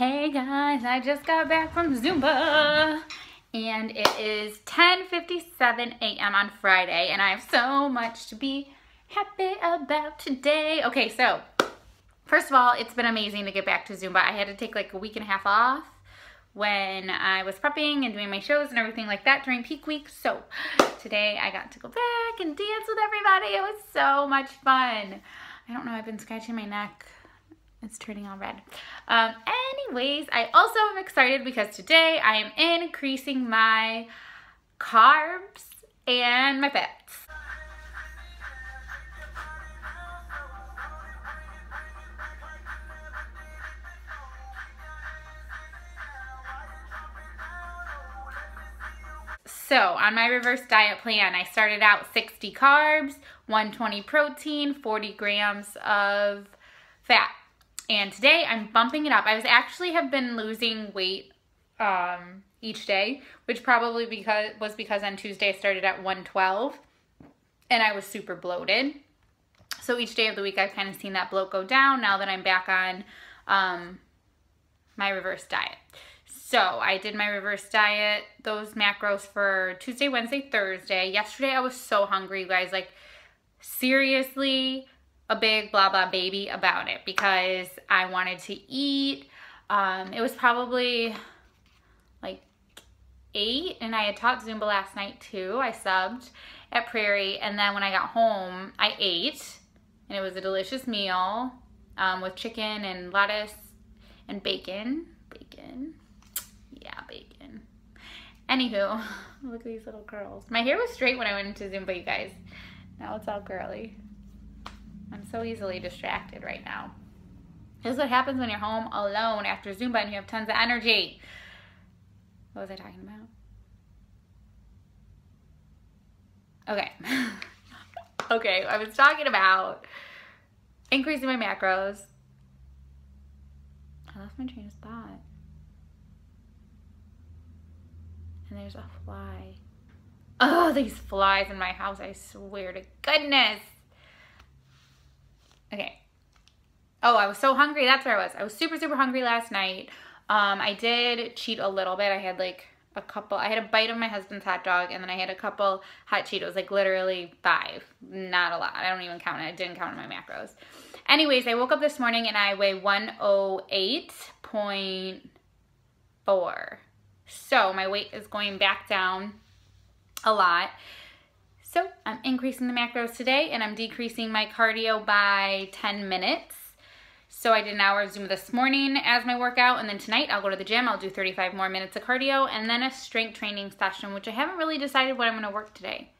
Hey guys, I just got back from Zumba and it is 10.57 a.m. on Friday and I have so much to be happy about today. Okay, so first of all, it's been amazing to get back to Zumba. I had to take like a week and a half off when I was prepping and doing my shows and everything like that during peak week. So today I got to go back and dance with everybody. It was so much fun. I don't know, I've been scratching my neck it's turning all red. Um, anyways, I also am excited because today I am increasing my carbs and my fats. So on my reverse diet plan, I started out 60 carbs, 120 protein, 40 grams of fat. And today I'm bumping it up. I was actually have been losing weight um, each day, which probably because was because on Tuesday I started at 112 and I was super bloated. So each day of the week I've kind of seen that bloat go down now that I'm back on um, my reverse diet. So I did my reverse diet, those macros for Tuesday, Wednesday, Thursday. Yesterday I was so hungry, guys. Like, seriously, a big blah blah baby about it because I wanted to eat. Um, it was probably like eight and I had taught Zumba last night too. I subbed at Prairie and then when I got home I ate and it was a delicious meal um, with chicken and lettuce and bacon. Bacon. Yeah, bacon. Anywho, look at these little curls. My hair was straight when I went into Zumba, you guys. Now it's all curly. I'm so easily distracted right now. This is what happens when you're home alone after Zumba and you have tons of energy. What was I talking about? Okay. okay, I was talking about increasing my macros. I lost my train of thought. And there's a fly. Oh, these flies in my house, I swear to goodness. Okay. Oh, I was so hungry. That's where I was. I was super, super hungry last night. Um, I did cheat a little bit. I had like a couple, I had a bite of my husband's hot dog and then I had a couple hot Cheetos, like literally five. Not a lot. I don't even count it. I didn't count my macros. Anyways, I woke up this morning and I weigh 108.4. So my weight is going back down a lot. So I'm increasing the macros today and I'm decreasing my cardio by 10 minutes. So I did an hour of Zumba this morning as my workout and then tonight I'll go to the gym. I'll do 35 more minutes of cardio and then a strength training session, which I haven't really decided what I'm gonna work today.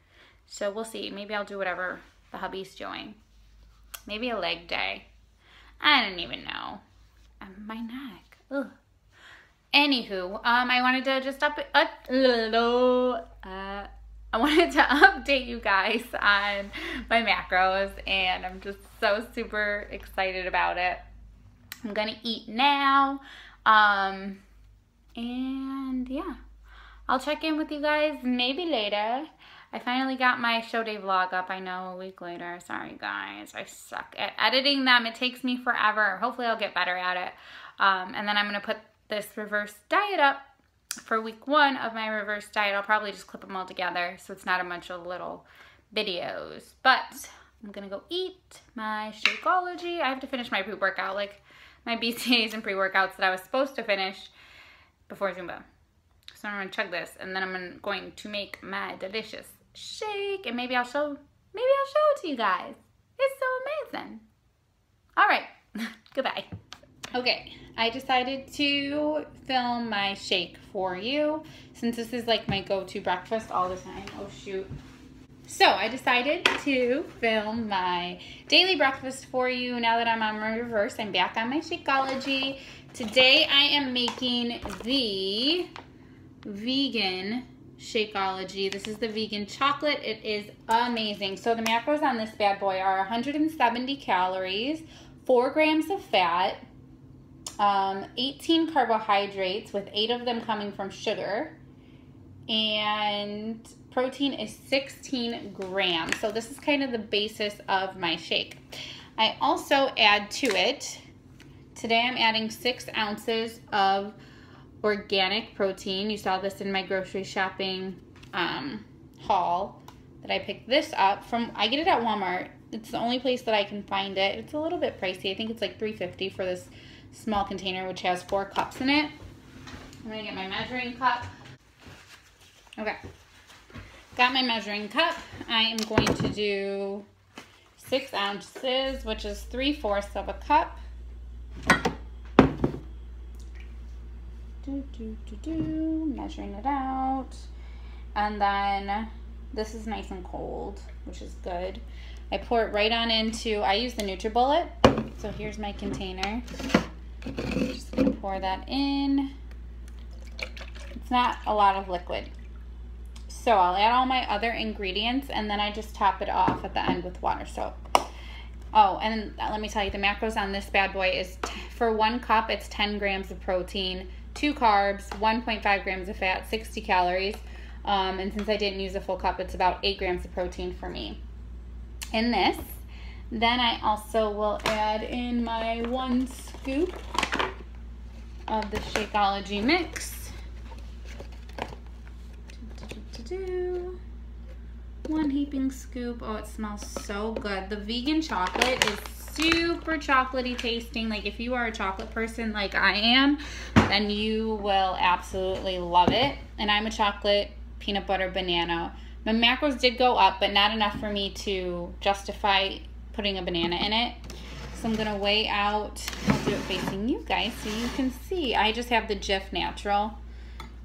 So we'll see. Maybe I'll do whatever the hubby's doing. Maybe a leg day. I don't even know. Um, my neck. Ugh. Anywho, um, I wanted to just up, uh, uh, I wanted to update you guys on my macros and I'm just so super excited about it. I'm gonna eat now. Um, and yeah, I'll check in with you guys maybe later. I finally got my show day vlog up, I know, a week later. Sorry guys, I suck at editing them. It takes me forever. Hopefully I'll get better at it. Um, and then I'm gonna put this reverse diet up for week one of my reverse diet, I'll probably just clip them all together so it's not a bunch of little videos. But I'm gonna go eat my Shakeology. I have to finish my pre-workout, like my BCAAs and pre-workouts that I was supposed to finish before Zumba. So I'm gonna chug this and then I'm going to make my delicious shake and maybe I'll show, maybe I'll show it to you guys. It's so amazing. All right, goodbye. Okay, I decided to film my shake for you since this is like my go-to breakfast all the time. Oh shoot. So I decided to film my daily breakfast for you now that I'm on reverse. I'm back on my Shakeology. Today I am making the vegan Shakeology. This is the vegan chocolate. It is amazing. So the macros on this bad boy are 170 calories, 4 grams of fat, um, 18 carbohydrates with eight of them coming from sugar and protein is 16 grams. So this is kind of the basis of my shake. I also add to it today I'm adding six ounces of organic protein. You saw this in my grocery shopping um, haul that I picked this up from, I get it at Walmart. It's the only place that I can find it. It's a little bit pricey. I think it's like $3.50 for this small container, which has four cups in it. I'm gonna get my measuring cup. Okay, got my measuring cup. I am going to do six ounces, which is three fourths of a cup. Do, do, do, do, measuring it out. And then this is nice and cold, which is good. I pour it right on into, I use the NutriBullet. So here's my container. Just gonna pour that in. It's not a lot of liquid. So I'll add all my other ingredients and then I just top it off at the end with water soap. Oh, and let me tell you, the macros on this bad boy is, for one cup, it's 10 grams of protein, two carbs, 1.5 grams of fat, 60 calories. Um, and since I didn't use a full cup, it's about 8 grams of protein for me. In this, then I also will add in my one scoop of the Shakeology mix. One heaping scoop. Oh, it smells so good. The vegan chocolate is super chocolatey tasting. Like if you are a chocolate person like I am, then you will absolutely love it. And I'm a chocolate peanut butter banana. My macros did go up, but not enough for me to justify putting a banana in it. So I'm gonna weigh out, I'll do it facing you guys so you can see. I just have the Jif Natural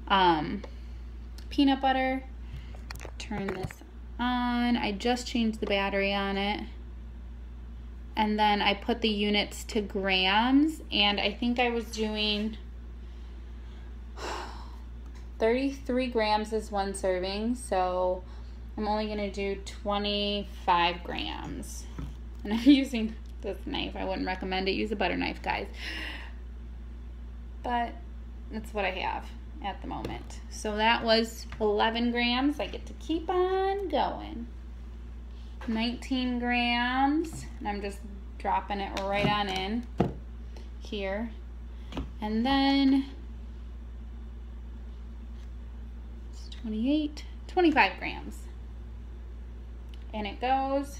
um, peanut butter. Turn this on. I just changed the battery on it. And then I put the units to grams and I think I was doing 33 grams is one serving. So I'm only gonna do 25 grams. And I'm using this knife. I wouldn't recommend it. Use a butter knife, guys. But that's what I have at the moment. So that was 11 grams. I get to keep on going. 19 grams. And I'm just dropping it right on in here. And then it's 28, 25 grams. And it goes.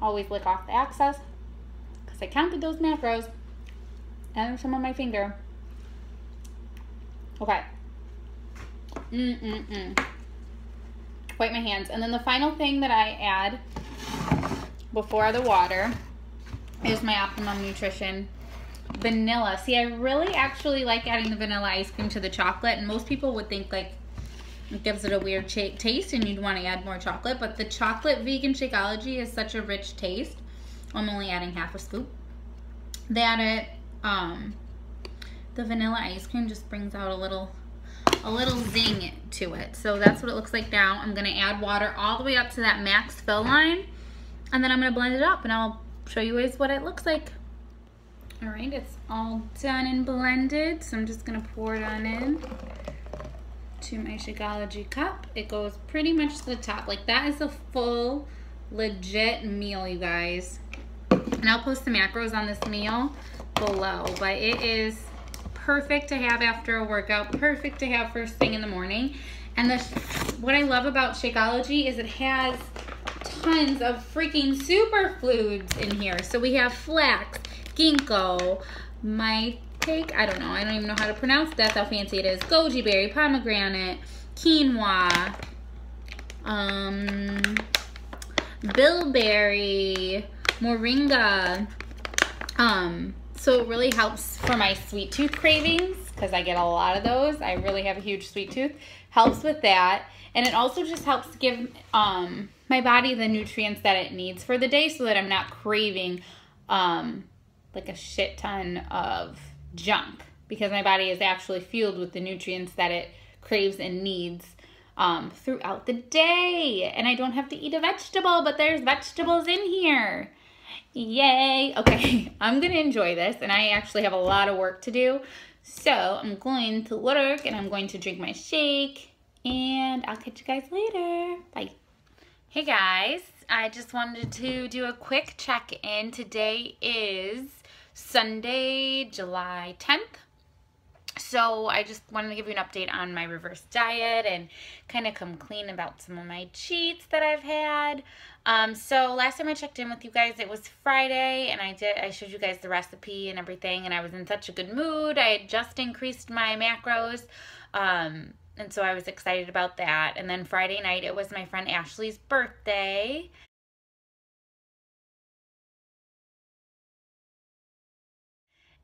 Always lick off the excess because I counted those macros and some on my finger. Okay. Mm-mm-mm. Wipe my hands. And then the final thing that I add before the water is my Optimum Nutrition vanilla. See, I really actually like adding the vanilla ice cream to the chocolate. And most people would think like it gives it a weird taste and you'd want to add more chocolate. But the chocolate vegan Shakeology is such a rich taste. I'm only adding half a scoop. That it, um, the vanilla ice cream just brings out a little a little zing to it. So that's what it looks like now. I'm gonna add water all the way up to that max fill line and then I'm gonna blend it up and I'll show you guys what it looks like. All right, it's all done and blended. So I'm just gonna pour it on in to my Shakeology cup. It goes pretty much to the top. Like that is a full, legit meal, you guys. And I'll post the macros on this meal below, but it is perfect to have after a workout, perfect to have first thing in the morning. And the, what I love about Shakeology is it has tons of freaking superfoods in here. So we have flax, ginkgo, my take, I don't know, I don't even know how to pronounce that, that's how fancy it is. Goji berry, pomegranate, quinoa, um, bilberry, moringa, um, so it really helps for my sweet tooth cravings because I get a lot of those. I really have a huge sweet tooth. Helps with that. And it also just helps give um, my body the nutrients that it needs for the day so that I'm not craving um, like a shit ton of junk because my body is actually fueled with the nutrients that it craves and needs um, throughout the day. And I don't have to eat a vegetable, but there's vegetables in here. Yay. Okay, I'm going to enjoy this, and I actually have a lot of work to do. So I'm going to work, and I'm going to drink my shake, and I'll catch you guys later. Bye. Hey guys, I just wanted to do a quick check-in. Today is Sunday, July 10th. So I just wanted to give you an update on my reverse diet and kind of come clean about some of my cheats that I've had. Um, so last time I checked in with you guys, it was Friday, and I did I showed you guys the recipe and everything, and I was in such a good mood. I had just increased my macros, um, and so I was excited about that. And then Friday night, it was my friend Ashley's birthday.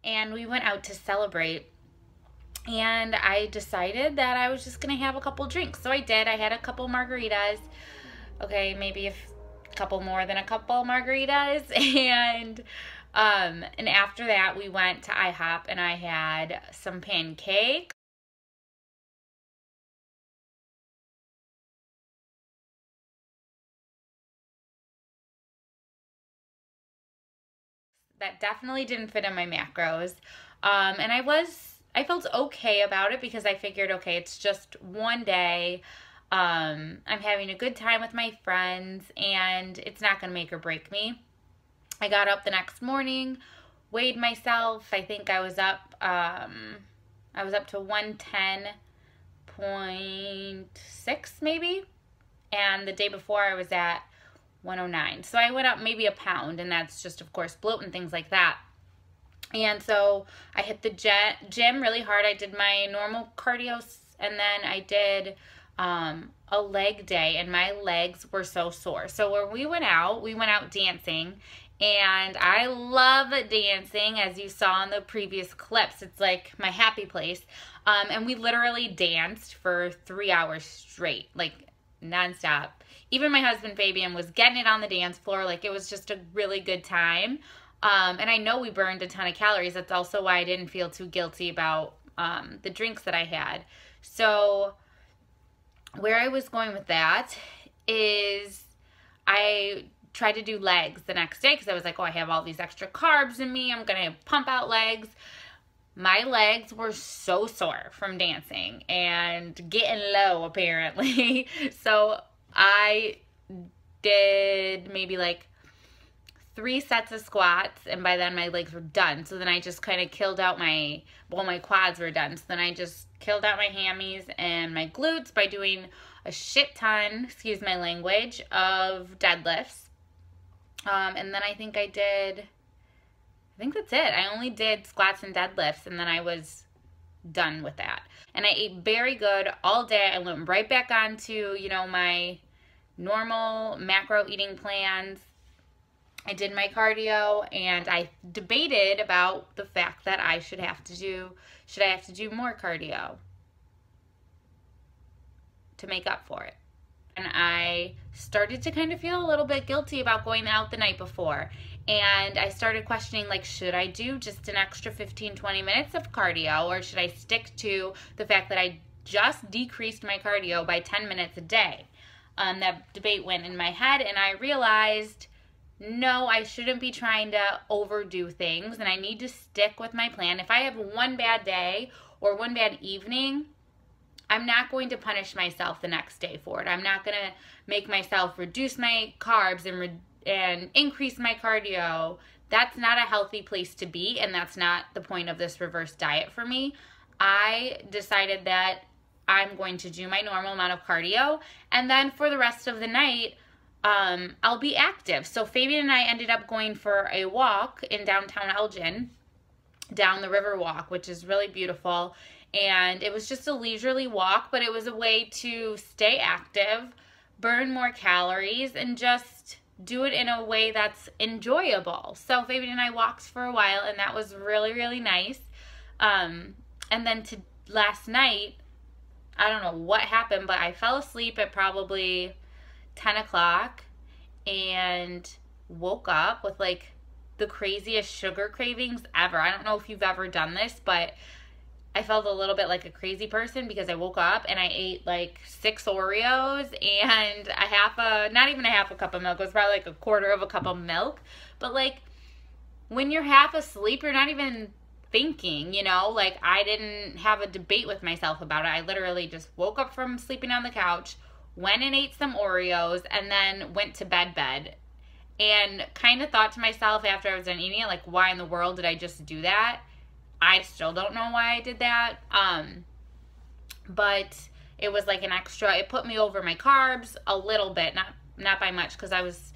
And we went out to celebrate and I decided that I was just gonna have a couple drinks. So I did. I had a couple margaritas. Okay, maybe a couple more than a couple margaritas, and um, and after that we went to IHOP and I had some pancakes. That definitely didn't fit in my macros. Um, and I was I felt okay about it because I figured, okay, it's just one day. Um, I'm having a good time with my friends and it's not going to make or break me. I got up the next morning, weighed myself. I think I was up, um, I was up to 110.6 maybe. And the day before I was at 109. So I went up maybe a pound and that's just, of course, bloat and things like that. And so I hit the jet, gym really hard. I did my normal cardio and then I did um, a leg day and my legs were so sore. So when we went out, we went out dancing and I love dancing as you saw in the previous clips. It's like my happy place. Um, and we literally danced for three hours straight, like nonstop. Even my husband Fabian was getting it on the dance floor. Like it was just a really good time. Um, and I know we burned a ton of calories. That's also why I didn't feel too guilty about um, the drinks that I had. So, where I was going with that is I tried to do legs the next day because I was like, oh, I have all these extra carbs in me. I'm going to pump out legs. My legs were so sore from dancing and getting low, apparently. so, I did maybe like three sets of squats and by then my legs were done. So then i just kind of killed out my well my quads were done. So then i just killed out my hammies and my glutes by doing a shit ton excuse my language of deadlifts. Um, and then i think i did i think that's it i only did squats and deadlifts and then i was done with that and i ate very good all day i went right back onto you know my normal macro eating plans I did my cardio and I debated about the fact that I should have to do should I have to do more cardio to make up for it. And I started to kind of feel a little bit guilty about going out the night before. And I started questioning like should I do just an extra 15 20 minutes of cardio or should I stick to the fact that I just decreased my cardio by 10 minutes a day? Um, that debate went in my head and I realized no, I shouldn't be trying to overdo things and I need to stick with my plan. If I have one bad day or one bad evening, I'm not going to punish myself the next day for it. I'm not going to make myself reduce my carbs and re- and increase my cardio. That's not a healthy place to be and that's not the point of this reverse diet for me. I decided that I'm going to do my normal amount of cardio and then for the rest of the night um, I'll be active. So Fabian and I ended up going for a walk in downtown Elgin, down the river walk, which is really beautiful. And it was just a leisurely walk, but it was a way to stay active, burn more calories, and just do it in a way that's enjoyable. So Fabian and I walked for a while, and that was really, really nice. Um, and then to last night, I don't know what happened, but I fell asleep at probably 10 o'clock and woke up with like the craziest sugar cravings ever. I don't know if you've ever done this, but I felt a little bit like a crazy person because I woke up and I ate like six Oreos and a half a, not even a half a cup of milk, it was probably like a quarter of a cup of milk. But like when you're half asleep, you're not even thinking, you know, like I didn't have a debate with myself about it. I literally just woke up from sleeping on the couch, went and ate some Oreos, and then went to bed bed. and kind of thought to myself after I was done eating it, like, why in the world did I just do that? I still don't know why I did that. Um, but it was like an extra. It put me over my carbs a little bit, not not by much, because I was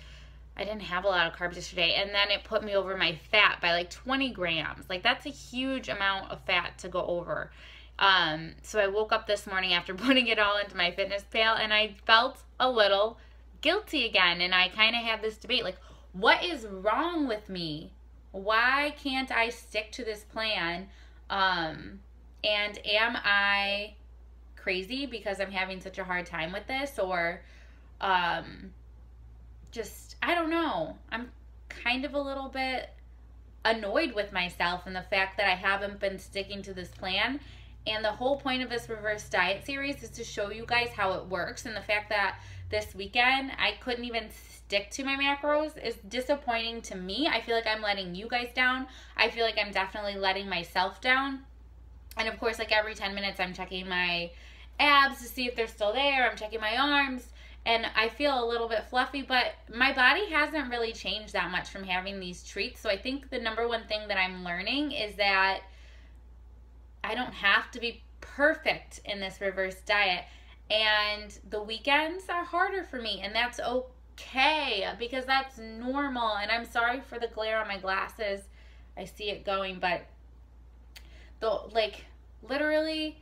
I didn't have a lot of carbs yesterday, and then it put me over my fat by like 20 grams. Like that's a huge amount of fat to go over. Um, so I woke up this morning after putting it all into my fitness MyFitnessPal, and I felt a little guilty again. And I kind of had this debate like, what is wrong with me? Why can't I stick to this plan? Um, and am I crazy because I'm having such a hard time with this? Or um, just, I don't know. I'm kind of a little bit annoyed with myself and the fact that I haven't been sticking to this plan and the whole point of this reverse diet series is to show you guys how it works. And the fact that this weekend I couldn't even stick to my macros is disappointing to me. I feel like I'm letting you guys down. I feel like I'm definitely letting myself down. And of course, like every 10 minutes, I'm checking my abs to see if they're still there. I'm checking my arms. And I feel a little bit fluffy, but my body hasn't really changed that much from having these treats. So I think the number one thing that I'm learning is that I don't have to be perfect in this reverse diet. And the weekends are harder for me, and that's okay because that's normal. And I'm sorry for the glare on my glasses. I see it going, but the like literally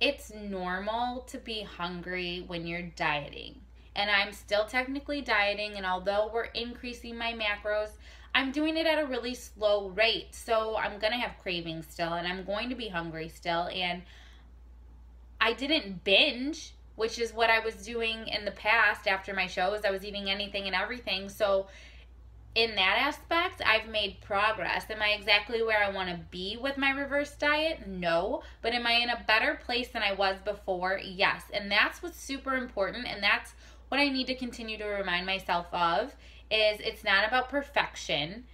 it's normal to be hungry when you're dieting. And I'm still technically dieting, and although we're increasing my macros, I'm doing it at a really slow rate. So I'm going to have cravings still and I'm going to be hungry still. And I didn't binge, which is what I was doing in the past after my shows. I was eating anything and everything. So in that aspect, I've made progress. Am I exactly where I want to be with my reverse diet? No. But am I in a better place than I was before? Yes. And that's what's super important. And that's what I need to continue to remind myself of is it's not about perfection.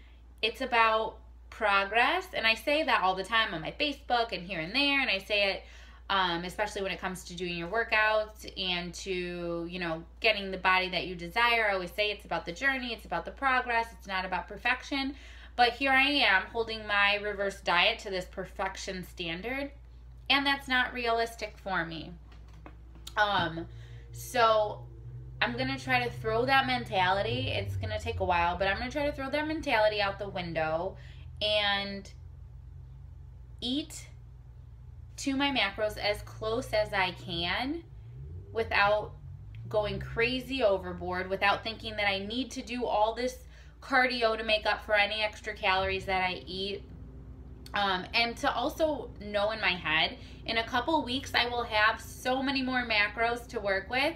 It's about progress. And I say that all the time on my Facebook and here and there. And I say it um, especially when it comes to doing your workouts and to, you know, getting the body that you desire. I always say it's about the journey, it's about the progress, it's not about perfection. But here I am holding my reverse diet to this perfection standard, and that's not realistic for me. Um, so I'm going to try to throw that mentality. It's going to take a while, but I'm going to try to throw that mentality out the window and eat to my macros as close as I can without going crazy overboard, without thinking that I need to do all this cardio to make up for any extra calories that I eat. Um, and to also know in my head, in a couple weeks, I will have so many more macros to work with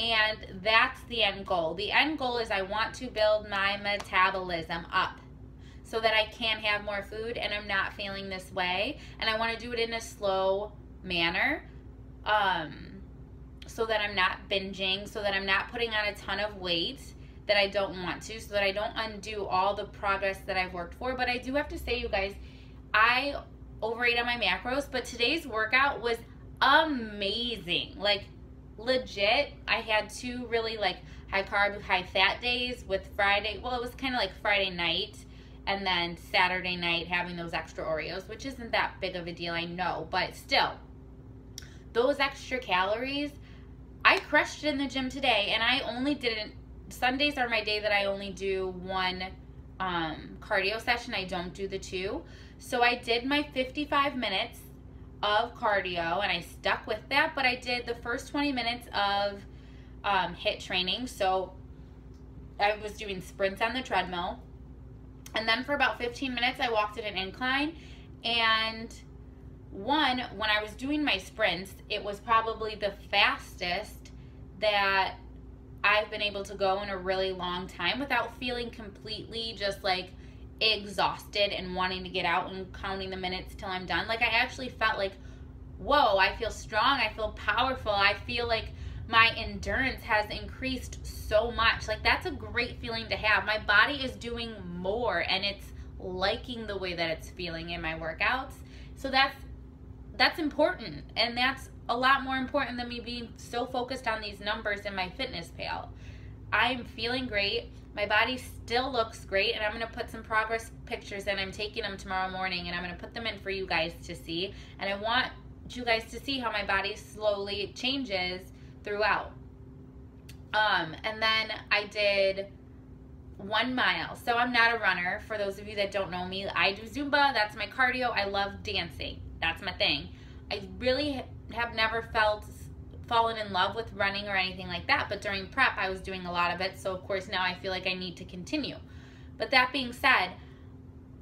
and that's the end goal. The end goal is I want to build my metabolism up so that I can have more food and I'm not feeling this way. And I want to do it in a slow manner um, so that I'm not binging, so that I'm not putting on a ton of weight that I don't want to, so that I don't undo all the progress that I've worked for. But I do have to say, you guys, I overate on my macros, but today's workout was amazing. Like, legit, I had two really like high carb, high fat days with Friday. Well, it was kind of like Friday night and then Saturday night having those extra Oreos, which isn't that big of a deal, I know, but still, those extra calories, I crushed it in the gym today, and I only didn't. Sundays are my day that I only do one um, cardio session. I don't do the two. So I did my 55 minutes of cardio and I stuck with that, but I did the first 20 minutes of um, HIIT training. So I was doing sprints on the treadmill. And then for about 15 minutes, I walked at an incline. And one, when I was doing my sprints, it was probably the fastest that I've been able to go in a really long time without feeling completely just like exhausted and wanting to get out and counting the minutes till I'm done. Like I actually felt like, whoa, I feel strong, I feel powerful, I feel like my endurance has increased so much. Like that's a great feeling to have. My body is doing more and it's liking the way that it's feeling in my workouts. So that's that's important and that's a lot more important than me being so focused on these numbers in MyFitnessPal. I'm feeling great. My body still looks great, and I'm going to put some progress pictures in. I'm taking them tomorrow morning, and I'm going to put them in for you guys to see. And I want you guys to see how my body slowly changes throughout. Um, and then I did one mile. So I'm not a runner. For those of you that don't know me, I do Zumba. That's my cardio. I love dancing. That's my thing. I really have never felt fallen in love with running or anything like that. But during prep, I was doing a lot of it. So of course now I feel like I need to continue. But that being said,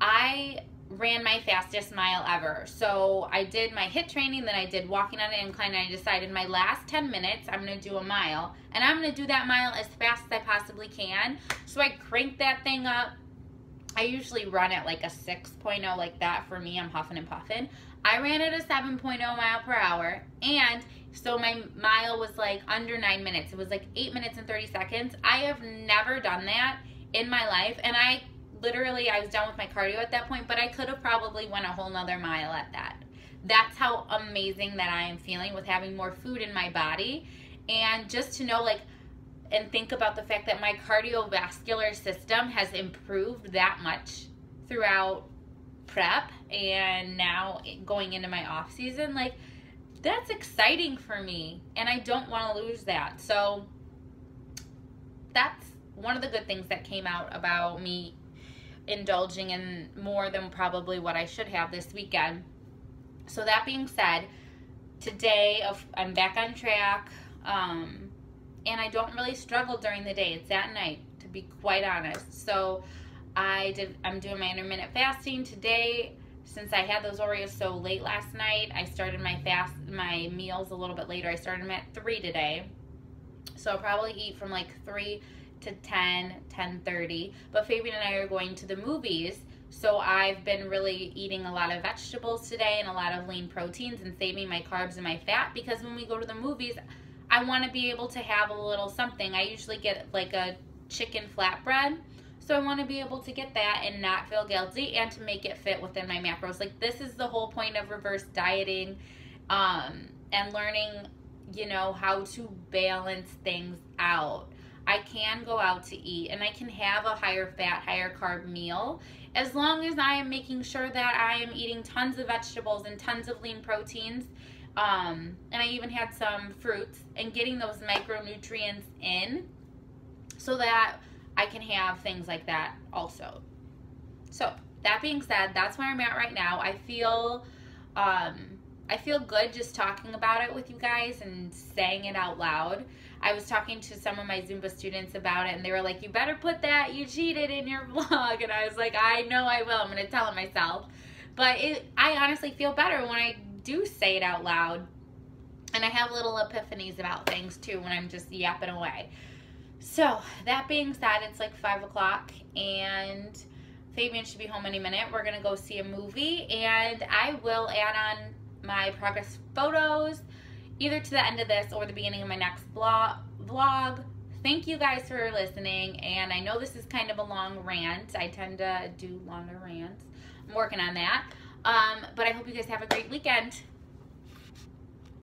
I ran my fastest mile ever. So I did my HIIT training, then I did walking on an incline, and I decided my last 10 minutes, I'm gonna do a mile. And I'm gonna do that mile as fast as I possibly can. So I cranked that thing up. I usually run at like a 6.0 like that for me, I'm huffing and puffing. I ran at a 7.0 mile per hour, and so my mile was like under nine minutes. It was like eight minutes and 30 seconds. I have never done that in my life, and I literally I was done with my cardio at that point, but I could have probably went a whole nother mile at that. That's how amazing that I am feeling with having more food in my body. And just to know like and think about the fact that my cardiovascular system has improved that much throughout prep and now going into my off season like that's exciting for me and I don't want to lose that. So that's one of the good things that came out about me indulging in more than probably what I should have this weekend. So that being said, today I'm back on track, um, and I don't really struggle during the day. It's at night, to be quite honest. So I did. I'm doing my intermittent fasting today. Since I had those Oreos so late last night, I started my fast, my meals a little bit later. I started them at three today, so I'll probably eat from like three to 10, 10.30. But Fabian and I are going to the movies. So I've been really eating a lot of vegetables today and a lot of lean proteins and saving my carbs and my fat because when we go to the movies, I want to be able to have a little something. I usually get like a chicken flatbread. So I want to be able to get that and not feel guilty and to make it fit within my macros. Like this is the whole point of reverse dieting um, and learning, you know, how to balance things out. I can go out to eat and I can have a higher fat, higher carb meal as long as I am making sure that I am eating tons of vegetables and tons of lean proteins. Um, and I even had some fruits and getting those micronutrients in so that I can have things like that also. So that being said, that's where I'm at right now. I feel um, I feel good just talking about it with you guys and saying it out loud. I was talking to some of my Zumba students about it, and they were like, You better put that you cheated in your vlog. And I was like, I know I will. I'm to tell it myself. But it, I honestly feel better when I do say it out loud. And I have little epiphanies about things too when I'm just yapping away. So, that being said, it's like 5 o'clock, and Fabian should be home any minute. We're to go see a movie, and I will add on my progress photos either to the end of this or the beginning of my next vlog. Thank you guys for listening, and I know this is kind of a long rant. I tend to do longer rants. I'm working on that. Um, but I hope you guys have a great weekend.